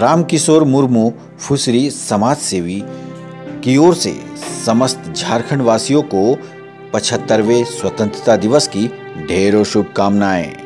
रामकिशोर मुर्मू फुसरी समाज सेवी की ओर से समस्त झारखंड वासियों को पचहत्तरवें स्वतंत्रता दिवस की ढेरों शुभकामनाएँ।